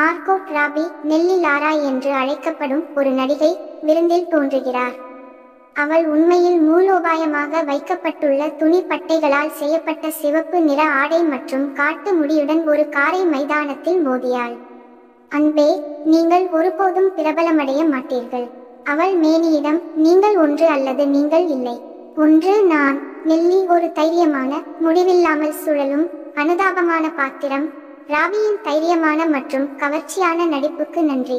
Margot rabi நெல்லி Laura என்று அழைக்கப்படும் ஒரு நடிகை விருந்தில் தோன்றுகிறார். அவள் உண்மையில் மூலோபாயமாக வைக்கப்பட்டுள்ள துணி பட்டைகளால் செய்யப்பட்ட சிவப்பு நிற ஆடை மற்றும் காட்டு முடியுடன் ஒரு காரை மைதானத்தில் மோதியாள். அன்பே நீங்கள் ஒருபோதும் பிரபலமடைய மாட்டீர்கள். அவள் மேனியிடம் நீங்கள் ஒன்று அல்லது நீங்கள் இல்லை. ஒன்று நான். நெல்லி ஒரு தைரியமான முடிவில்லாமல் சுழலும் அனுதாபமான பாத்திரம் ராபியின் தைரியமான மற்றும் கவர்ச்சியான நடிப்புக்கு நன்றி.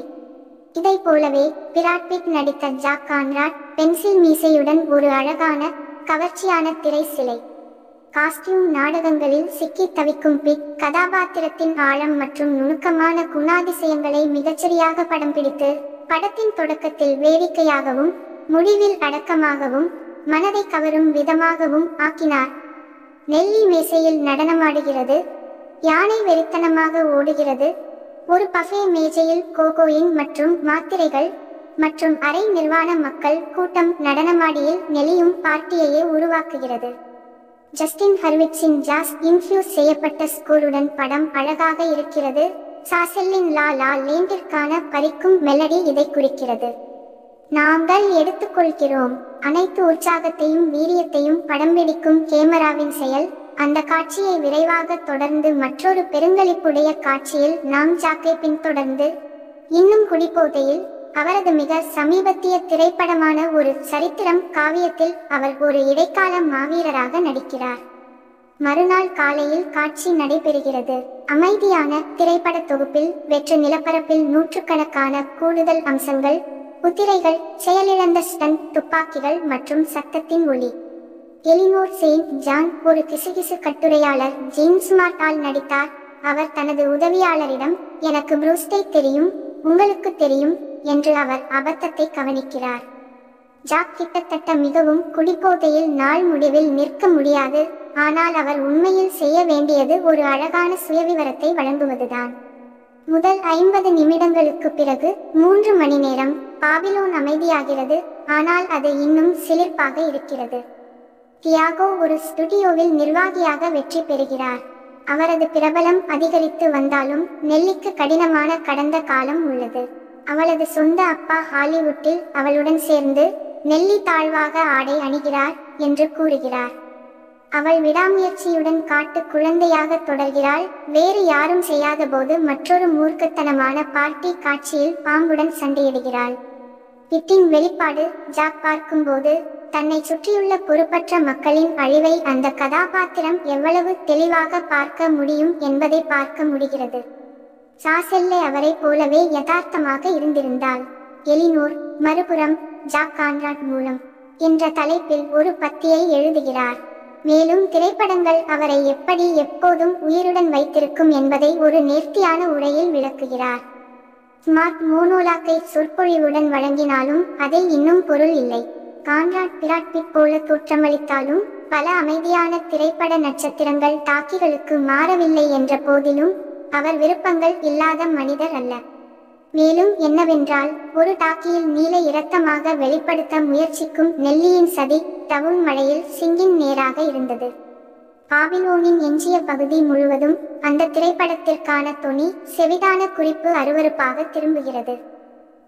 இதை போலவே பிராட் பிட் நடித்த ஜாக் கான்ராட் பென்சில் மீசையுடன் ஒரு அழகான கவர்ச்சியான திரை சிலை காஸ்டியூம் நாடகங்களில் சிக்கி தவிக்கும் பிட் கதாபாத்திரத்தின் ஆழம் மற்றும் நுணுக்கமான குணாதிசயங்களை மிகச்சரியாக படம் பிடித்து படத்தின் தொடக்கத்தில் வேடிக்கையாகவும் முடிவில் அடக்கமாகவும் மனதை கவரும் விதமாகவும் ஆக்கினார். நெல்லி மேசையில் நடனமாடுகிறது யானை வெறித்தனமாக ஓடுகிறது. ஒரு பஃபே மேஜையில் கோகோயின் மற்றும் மாத்திரைகள் மற்றும் அரை நிர்வாண மக்கள் கூட்டம் நடனமாடியில் நெளியும் பார்ட்டியையே உருவாக்குகிறது. ஜஸ்டின் ஹர்விட்ஸின் ஜாஸ் இன்ஃபியூஸ் செய்யப்பட்ட ஸ்கோருடன் படம் அழகாக இருக்கிறது. சாசெல்லின் லா லா லேண்டிற்கான பறிக்கும் மெலடி இதை குறிக்கிறது. நாங்கள் எடுத்துக்கொள்கிறோம். அனைத்து உற்சாகத்தையும் வீரியத்தையும் படம் பிடிக்கும் கேமராவின் செயல் அந்த காட்சியை விரைவாக தொடர்ந்து மற்றொரு பெருங்களிப்புடைய காட்சியில் நாம் ஜாக்கை பின்தொடர்ந்து இன்னும் குடிபோதையில் அவரது மிக சமீபத்திய திரைப்படமான ஒரு சரித்திரம் காவியத்தில் அவர் ஒரு இடைக்கால மாவீரராக நடிக்கிறார். மறுநாள் காலையில் காட்சி நடைபெறுகிறது. அமைதியான திரைப்பட தொகுப்பில் வெற்று நிலப்பரப்பில் நூற்றுக்கணக்கான கூடுதல் அம்சங்கள் குதிரைகள் செயலிழந்த ஸ்டன் துப்பாக்கிகள் மற்றும் சத்தத்தின் ஒளி எலினோர் செயின்ட் ஜான் ஒரு கிசுகிசு கட்டுரையாளர் ஜேம்ஸ் மார்ட்டால் நடித்தார். அவர் தனது உதவியாளரிடம் எனக்கு புரூஸ்டை தெரியும் உங்களுக்கு தெரியும் என்று அவர் அபத்தத்தை கவனிக்கிறார். ஜாக் கிட்டத்தட்ட மிகவும் குடிபோதையில் நாள் முடிவில் நிற்க முடியாது. ஆனால் அவர் உண்மையில் செய்ய வேண்டியது ஒரு அழகான சுயவிவரத்தை வழங்குவதுதான். முதல் ஐம்பது நிமிடங்களுக்கு பிறகு மூன்று மணி நேரம் பாபிலோன் அமைதியாகிறது. ஆனால் அது இன்னும் சிலிர்ப்பாக இருக்கிறது. தியாகோ ஒரு ஸ்டுடியோவில் நிர்வாகியாக வெற்றி பெறுகிறார். அவரது பிரபலம் அதிகரித்து வந்தாலும் நெல்லிக்கு கடினமான கடந்த காலம் உள்ளது. அவளது சொந்த அப்பா ஹாலிவுட்டில் அவளுடன் சேர்ந்து நெல்லி தாழ்வாக ஆடை அணிகிறார் என்று கூறுகிறார். அவள் விடாமுயற்சியுடன் காட்டு குழந்தையாக தொடர்கிறாள். வேறு யாரும் செய்யாத போது மற்றொரு மூர்க்கத்தனமான பார்ட்டி காட்சியில் பாம்புடன் சண்டையிடுகிறாள். பிட்டின் வெளிப்பாடு ஜாக் பார்க்கும்போது தன்னை சுற்றியுள்ள பொறுப்பற்ற மக்களின் அழிவை அந்த கதாபாத்திரம் எவ்வளவு தெளிவாக பார்க்க முடியும் என்பதை பார்க்க முடிகிறது. சாசெல்லே அவரைப் போலவே யதார்த்தமாக இருந்திருந்தாள். எலினோர் மறுபுறம் ஜாக் கான்ராட் மூலம் என்ற தலைப்பில் ஒரு பத்தியை எழுதுகிறார். மேலும் திரைப்படங்கள் அவரை எப்படி எப்போதும் உயிருடன் வைத்திருக்கும் என்பதை ஒரு நேர்த்தியான உரையில் விளக்குகிறார். ஸ்மார்ட் மோனோலாக்கை சொற்பொழிவுடன் வழங்கினாலும் அதில் இன்னும் பொருள் இல்லை. கான்ராட் பிராட்பிட் போல தோற்றமளித்தாலும் பல அமைதியான திரைப்பட நட்சத்திரங்கள் டாக்கிகளுக்கு மாறவில்லை என்ற போதிலும் அவர் விருப்பங்கள் இல்லாத மனிதர் அல்ல. மேலும் என்னவென்றால் ஒரு டாக்கியில் நீல இரத்தமாக வெளிப்படுத்த முயற்சிக்கும் நெல்லியின் சதி டவுன் மழையில் சிங்கின் நேராக இருந்தது. பாபிலோனின் எஞ்சிய பகுதி முழுவதும் அந்த திரைப்படத்திற்கான தொனி செவிதான குறிப்பு அருவருப்பாக திரும்புகிறது.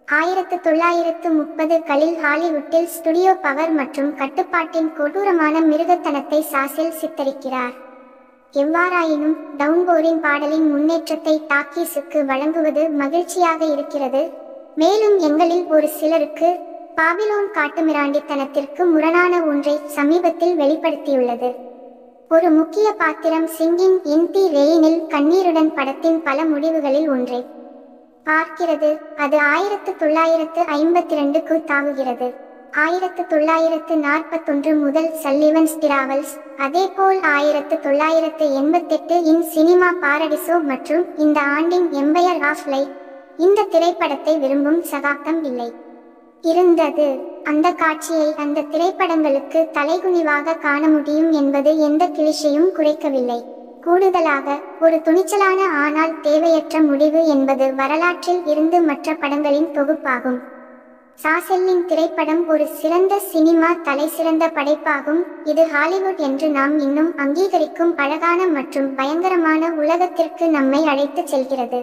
ஆயிரத்து தொள்ளாயிரத்து முப்பதுகளில் ஹாலிவுட்டில் ஸ்டுடியோ பவர் மற்றும் கட்டுப்பாட்டின் கொடூரமான மிருகத்தனத்தை சாசில் சித்தரிக்கிறார். எவ்வாறாயினும் டவுன்போரின் பாடலின் முன்னேற்றத்தை டாக்கீஸுக்கு வழங்குவது மகிழ்ச்சியாக இருக்கிறது. மேலும் எங்களில் ஒரு சிலருக்கு பாபிலோன் காட்டுமிராண்டித்தனத்திற்கு முரணான ஒன்றை சமீபத்தில் வெளிப்படுத்தியுள்ளது. ஒரு முக்கிய பாத்திரம் சிங்கிங் இன் தி ரெயினில் கண்ணீருடன் படத்தின் பல முடிவுகளில் ஒன்றை. பார்க்கிறது. அது ஆயிரத்து தொள்ளாயிரத்து ஐம்பத்தி ரெண்டுக்கு தாவுகிறது. ஆயிரத்து தொள்ளாயிரத்து நாற்பத்தொன்று முதல் சல்லிவன்ஸ் டிராவல்ஸ் அதேபோல் ஆயிரத்து தொள்ளாயிரத்து எண்பத்தெட்டு இன் சினிமா பாரடிசோ மற்றும் இந்த ஆண்டின் எம்பையர் ஆஃப் லைட் இந்த திரைப்படத்தை விரும்பும் சகாப்தம் இல்லை. இருந்தது. அந்த காட்சியை அந்த திரைப்படங்களுக்கு தலைகுனிவாக காண முடியும் என்பது எந்த கிளிஷையும் குறைக்கவில்லை. கூடுதலாக ஒரு துணிச்சலான ஆனால் தேவையற்ற முடிவு என்பது வரலாற்றில் இருந்து மற்ற படங்களின் தொகுப்பாகும். சாசெல்லின் திரைப்படம் ஒரு சிறந்த சினிமா தலைசிறந்த படைப்பாகும். இது ஹாலிவுட் என்று நாம் இன்னும் அங்கீகரிக்கும் அழகான மற்றும் பயங்கரமான உலகத்திற்கு நம்மை அழைத்துச் செல்கிறது.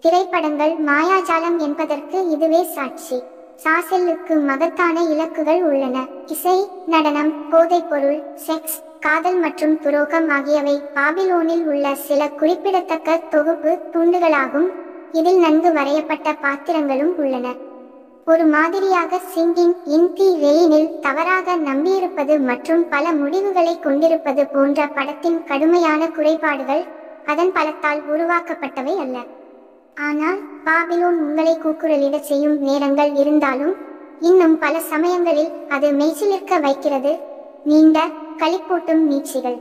திரைப்படங்கள் மாயாஜாலம் என்பதற்கு இதுவே சாட்சி. சாசெல்லுக்கு மகத்தான இலக்குகள் உள்ளன. இசை நடனம் போதைப்பொருள் செக்ஸ் காதல் மற்றும் துரோகம் ஆகியவை பாபிலோனில் உள்ள சில குறிப்பிடத்தக்க தொகுப்பு தூண்டுகளாகும். இதில் நன்கு வரையப்பட்ட பாத்திரங்களும் உள்ளன. ஒரு மாதிரியாக சிங்கிங் இன் தி ரெயினில் தவறாக நம்பியிருப்பது மற்றும் பல முடிவுகளை கொண்டிருப்பது போன்ற படத்தின் கடுமையான குறைபாடுகள் அதன் பலத்தால் உருவாக்கப்பட்டவை அல்ல. ஆனால் பாபிலோன் உங்களை கூக்குரலிட செய்யும் நேரங்கள் இருந்தாலும் இன்னும் பல சமயங்களில் அது மெய்சிலிருக்க வைக்கிறது. நீண்ட களிப்பூட்டும் நீட்சிகள்